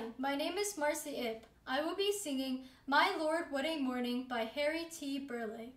Hi, my name is Marcy Ip. I will be singing My Lord What a Morning by Harry T. Burleigh.